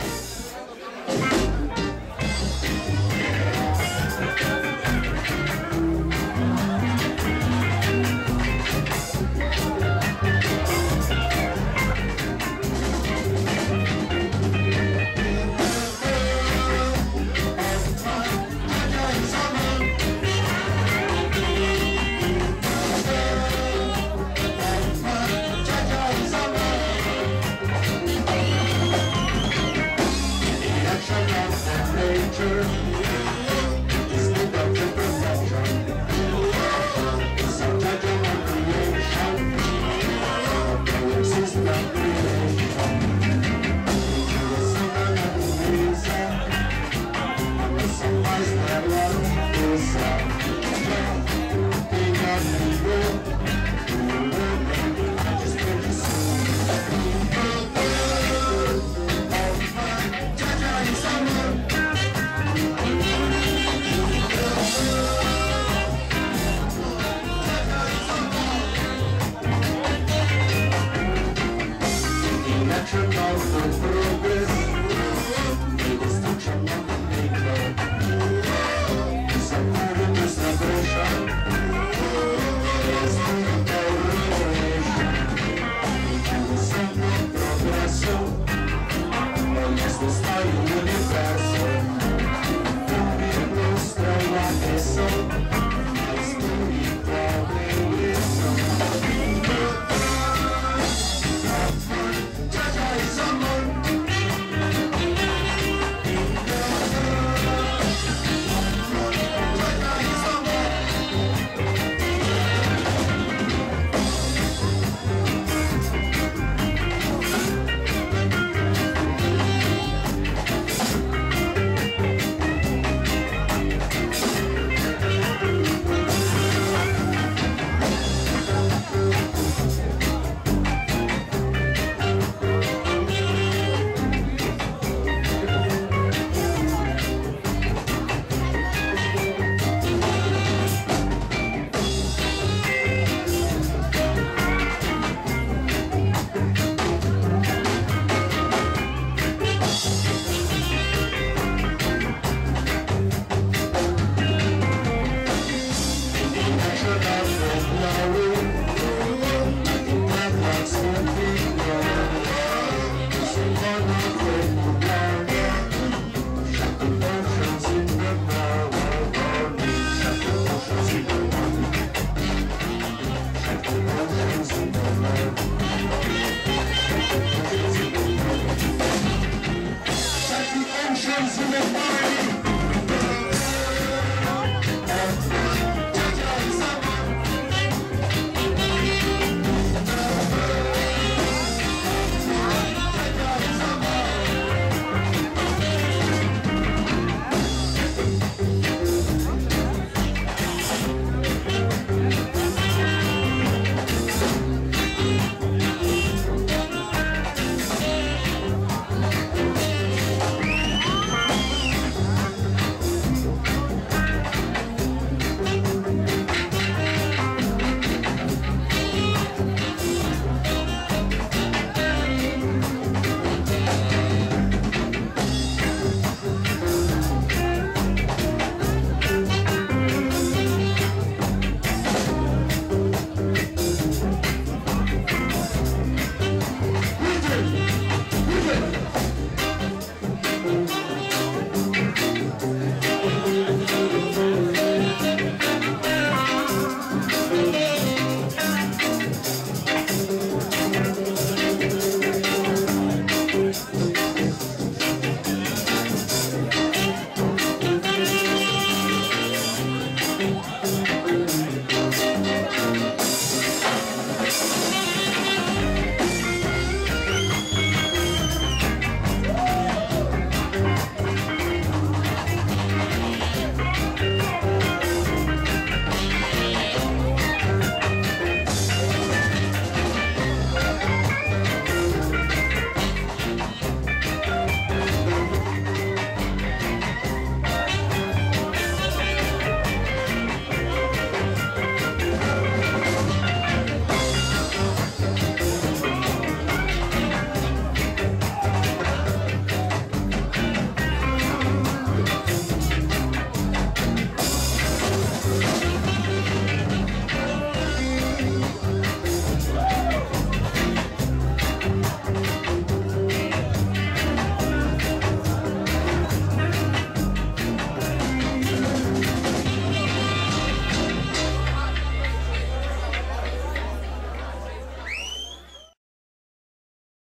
Yeah. mais uma